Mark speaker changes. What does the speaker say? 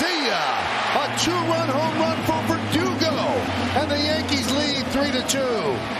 Speaker 1: Garcia. A two-run home run for Verdugo. And the Yankees lead 3 to two.